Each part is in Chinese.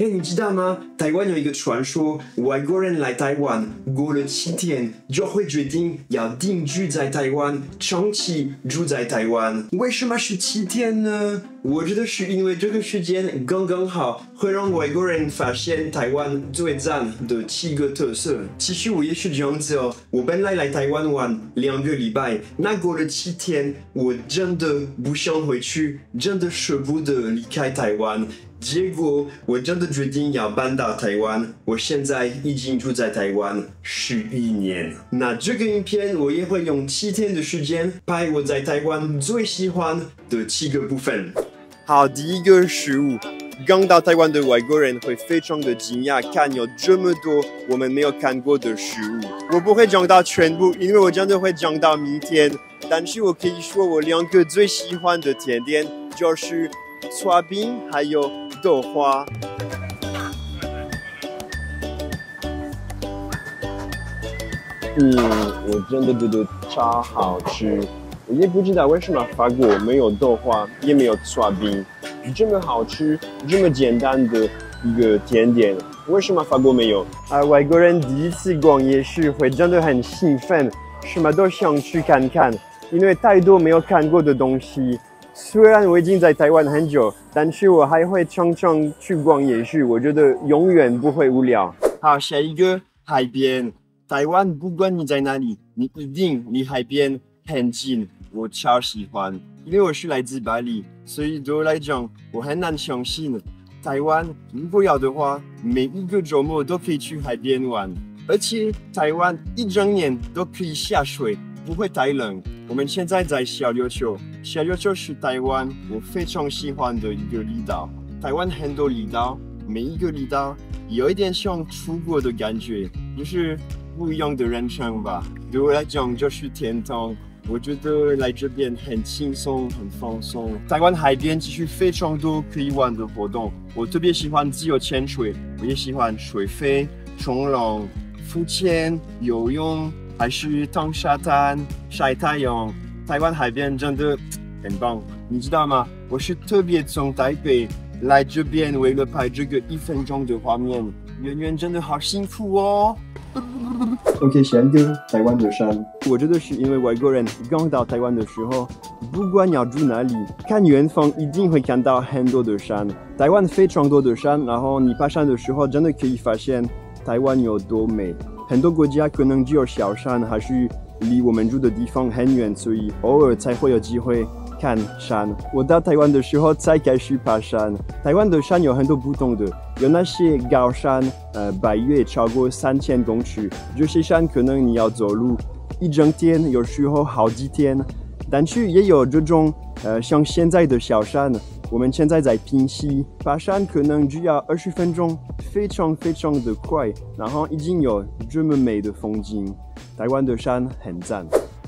哎，你知道吗？台湾有一个传说，外国人来台湾过了七天，就会决定要定居在台湾，长期住在台湾。为什么是七天呢？我觉得是因为这个时间刚刚好，会让外国人发现台湾最赞的七个特色。其实我也是这样子哦，我本来来台湾玩两个礼拜，那过了七天，我真的不想回去，真的舍不得离开台湾。结果我真的决定要搬到台湾，我现在已经住在台湾十一年。那这个影片我也会用七天的时间拍我在台湾最喜欢的七个部分。好，第一个食物，刚到台湾的外国人会非常的惊讶，看有这么多我们没有看过的食物。我不会讲到全部，因为我真的会讲到明天。但是我可以说我两个最喜欢的甜点就是刨冰还有。豆花，嗯，我真的觉得超好吃。我也不知道为什么法国没有豆花，也没有刨冰，这么好吃、这么简单的一个甜点，为什么法国没有？啊，外国人第一次逛夜市会真的很兴奋，什么都想去看看，因为太多没有看过的东西。虽然我已经在台湾很久，但是我还会常常去逛夜市，我觉得永远不会无聊。好，下一个海边，台湾不管你在哪里，你一定离海边很近，我超喜欢。因为我是来自巴黎，所以对我来讲，我很难相信台湾如果要的话，每一个周末都可以去海边玩，而且台湾一整年都可以下水。不会太冷。我们现在在小琉球，小琉球是台湾我非常喜欢的一个离岛。台湾很多离岛，每一个离岛有一点像出国的感觉，就是不一样的人生吧。对我来讲就是天堂。我觉得来这边很轻松、很放松。台湾海边其实非常多可以玩的活动。我特别喜欢自由潜水，我也喜欢水飞、冲浪、浮潜、游泳。还是躺沙滩晒太阳，台湾海边真的很棒，你知道吗？我是特别从台北来这边，为了拍这个一分钟的画面，圆圆真的好辛苦哦。OK，下一个台湾的山，我觉得是因为外国人刚到台湾的时候，不管要住哪里，看远方一定会看到很多的山。台湾非常多的山，然后你爬山的时候，真的可以发现台湾有多美。很多国家可能只有小山，还是离我们住的地方很远，所以偶尔才会有机会看山。我到台湾的时候才开始爬山。台湾的山有很多不同的，有那些高山，呃，百越超过三千公尺，这些山可能你要走路一整天，有时候好几天。但是也有这种，呃，像现在的小山。我们现在在平溪爬山，可能只要二十分钟，非常非常的快，然后已经有这么美的风景。台湾的山很赞。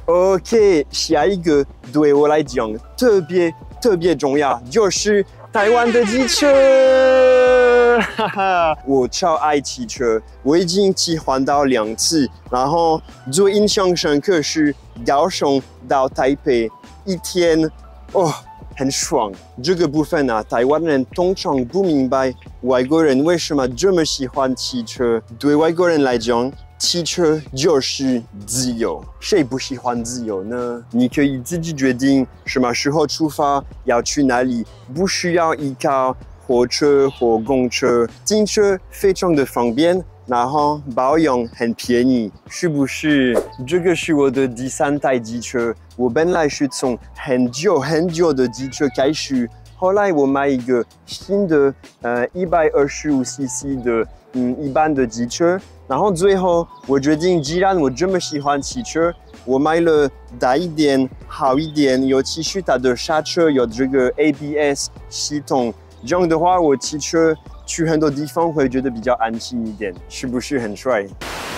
OK，下一个对我来讲特别特别重要，就是台湾的机车。哈哈，我超爱骑车，我已经骑环岛两次，然后最印象深刻是高雄到台北一天，哦。很爽，这个部分啊，台湾人通常不明白外国人为什么这么喜欢汽车。对外国人来讲，汽车就是自由，谁不喜欢自由呢？你可以自己决定什么时候出发，要去哪里，不需要依靠火车或公车，停车非常的方便。然后保养很便宜，是不是？这个是我的第三台机车。我本来是从很久很久的机车开始，后来我买一个新的，呃，一百二十五 CC 的，嗯，一般的机车。然后最后我决定，既然我这么喜欢汽车，我买了大一点、好一点，尤其是它的刹车有这个 ABS 系统。这样的话，我骑车。去很多地方会觉得比较安心一点，是不是很帅？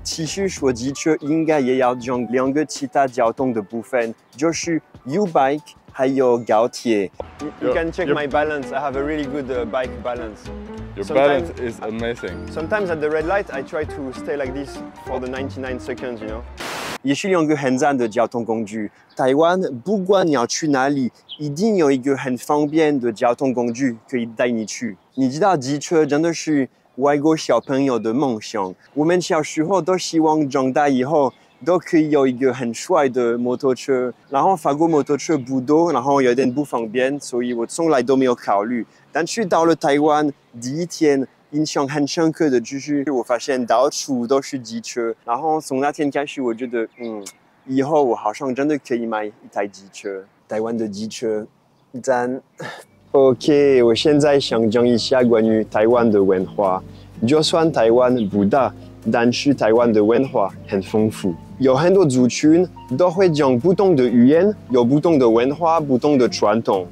其实说机车应该也要讲两个其他交通的部分，就是 U bike 还有高铁。You can check my balance. I have a really good bike balance. Your balance is amazing. Sometimes at the red light, I try to stay like this for the 99 seconds, you know. 也是两个很赞的交通工具。台湾不管你要去哪里，一定有一个很方便的交通工具可以带你去。 你知道机车真的是外国小朋友的梦想。我们小时候都希望长大以后 都可以有一个很帅的摩托车，然后法国摩托车不多，然后有点不方便，所以我从来都没有考虑。但去到了台湾第一天，印象很深刻的就是我发现到处都是机车，然后从那天开始，我觉得嗯，以后我好像真的可以买一台机车。台湾的机车，赞。OK，我现在想讲一下关于台湾的文化。就算台湾不大，但是台湾的文化很丰富，有很多族群都会讲不同的语言，有不同的文化、不同的传统。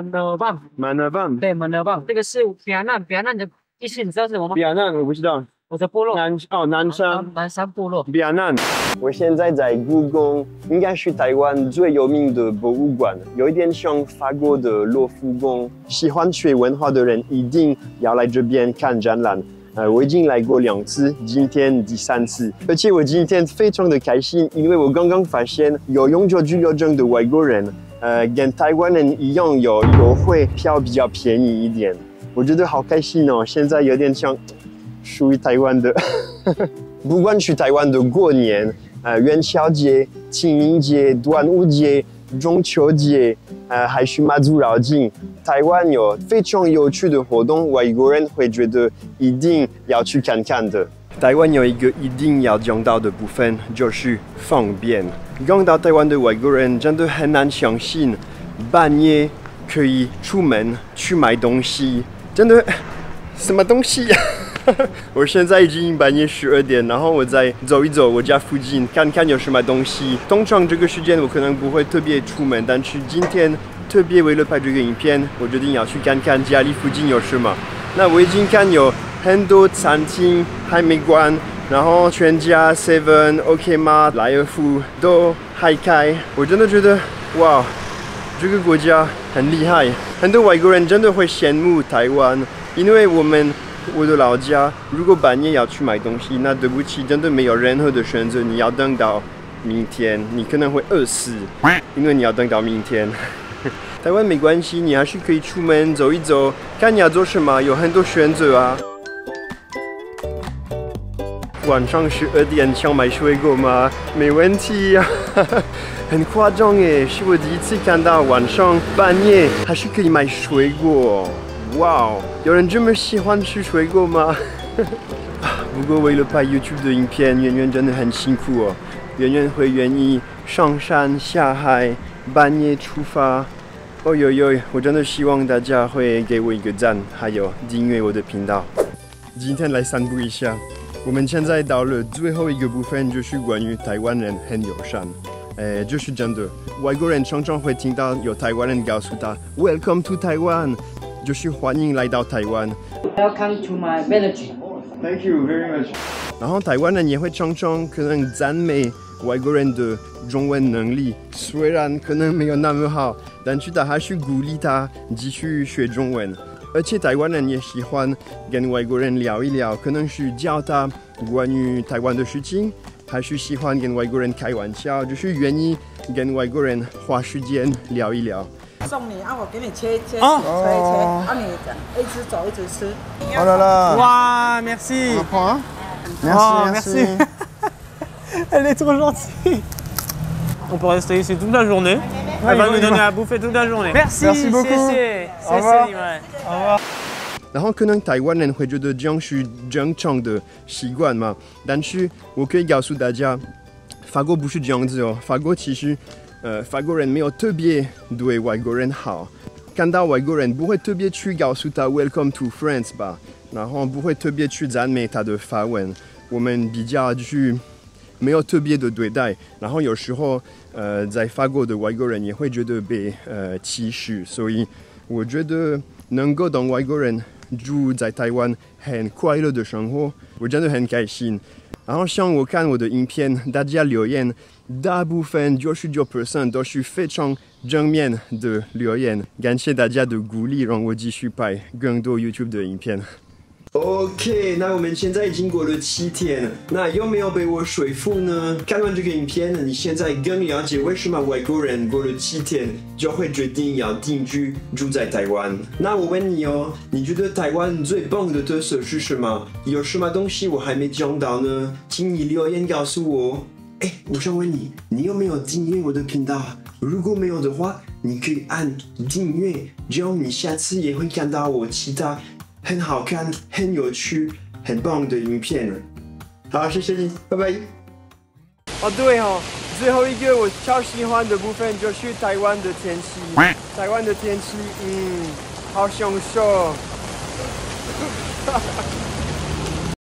门尔棒，门尔棒，对，门尔棒，这个是比亚难，比亚难的意思你知道是什么吗？比亚难，我不知道。我的部落，南哦，南山，南山部落，比亚南。我现在在故宫，应该是台湾最有名的博物馆，有一点像法国的罗浮宫。喜欢学文化的人一定要来这边看展览。呃，我已经来过两次，今天第三次，而且我今天非常的开心，因为我刚刚发现有永久居留证的外国人，呃，跟台湾人一样有优惠，票比较便宜一点。我觉得好开心哦，现在有点像。属于台湾的，不管去台湾的过年，呃，元宵节、清明节、端午节、中秋节，呃，还是妈祖绕境，台湾有非常有趣的活动，外国人会觉得一定要去看看的。台湾有一个一定要讲到的部分，就是方便。刚到台湾的外国人真的很难相信，半夜可以出门去买东西，真的什么东西呀？我现在已经半夜十二点，然后我再走一走我家附近，看看有什么东西。通常这个时间我可能不会特别出门，但是今天特别为了拍这个影片，我决定要去看看家里附近有什么。那我已经看有很多餐厅还没关，然后全家、Seven、OK 吗、莱尔富都还开。我真的觉得，哇，这个国家很厉害。很多外国人真的会羡慕台湾，因为我们。我的老家，如果半夜要去买东西，那对不起，真的没有任何的选择，你要等到明天，你可能会饿死，因为你要等到明天。台湾没关系，你还是可以出门走一走，看你要做什么，有很多选择啊。晚上十二点想买水果吗？没问题呀，很夸张耶，是我第一次看到晚上半夜还是可以买水果。哇哦，有人这么喜欢吃水果吗？不过为了拍 YouTube 的影片，圆圆真的很辛苦哦。圆圆会愿意上山下海，半夜出发。哦呦呦，我真的希望大家会给我一个赞，还有订阅我的频道。今天来散步一下。我们现在到了最后一个部分，就是关于台湾人很友善。哎，就是真的，外国人常常会听到有台湾人告诉他 “Welcome to Taiwan”。就是欢迎来到台湾。Welcome to my village. Thank you very much. 然后台湾人也会常常可能赞美外国人的中文能力，虽然可能没有那么好，但是他还是鼓励他继续学中文。而且台湾人也喜欢跟外国人聊一聊，可能是教他关于台湾的事情，还是喜欢跟外国人开玩笑，就是愿意跟外国人花时间聊一聊。送你啊！我给你切切切切，啊你一直走一直吃。好了啦！哇，merci。Merci merci。Elle est trop gentille. On peut rester ici toute la journée. Elle va nous donner à bouffer toute la journée. Merci, merci beaucoup. Au revoir. Au revoir. 然后可能台湾人会觉得这样是正常的习惯嘛，但是我可以告诉大家，法国不是这样子哦，法国其实。 呃，法国人没有特别对外国人好，看到外国人不会特别去告诉他 Welcome to France 吧，然后不会特别去赞美他的法文。我们比较去没有特别的对待，然后有时候呃，在法国的外国人也会觉得被呃歧视，所以我觉得能够懂外国人住在台湾很快乐的生活，我真的很开心。然后像我看我的影片，大家留言，大部分九十九 percent 都是非常正面的留言，感谢大家的鼓励，让我继续拍更多 YouTube 的影片。OK，那我们现在已经过了七天，那有没有被我说服呢？看完这个影片，你现在更了解为什么外国人过了七天就会决定要定居住在台湾。那我问你哦，你觉得台湾最棒的特色是什么？有什么东西我还没讲到呢？请你留言告诉我。哎，我想问你，你有没有订阅我的频道？如果没有的话，你可以按订阅，这样你下次也会看到我其他。很好看、很有趣、很棒的影片。好，谢谢你，拜拜。哦，对哦，最后一个我超喜欢的部分就是台湾的天气。台湾的天气，嗯，好享受。